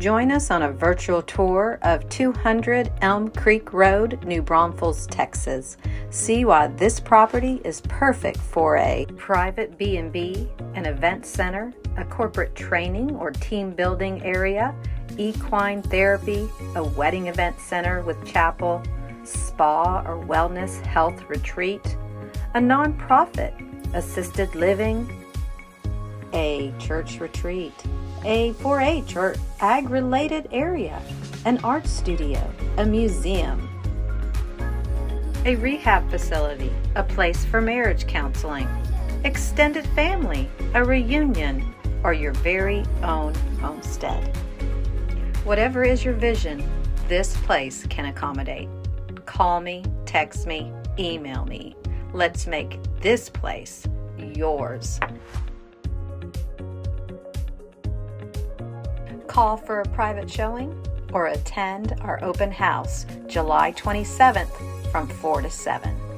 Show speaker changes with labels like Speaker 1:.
Speaker 1: Join us on a virtual tour of 200 Elm Creek Road, New Braunfels, Texas. See why this property is perfect for a private B&B, an event center, a corporate training or team building area, equine therapy, a wedding event center with chapel, spa or wellness health retreat, a nonprofit, assisted living, a church retreat, a 4 H or ag related area, an art studio, a museum, a rehab facility, a place for marriage counseling, extended family, a reunion, or your very own homestead. Whatever is your vision, this place can accommodate. Call me, text me, email me. Let's make this place yours. Call for a private showing or attend our open house July 27th from 4 to 7.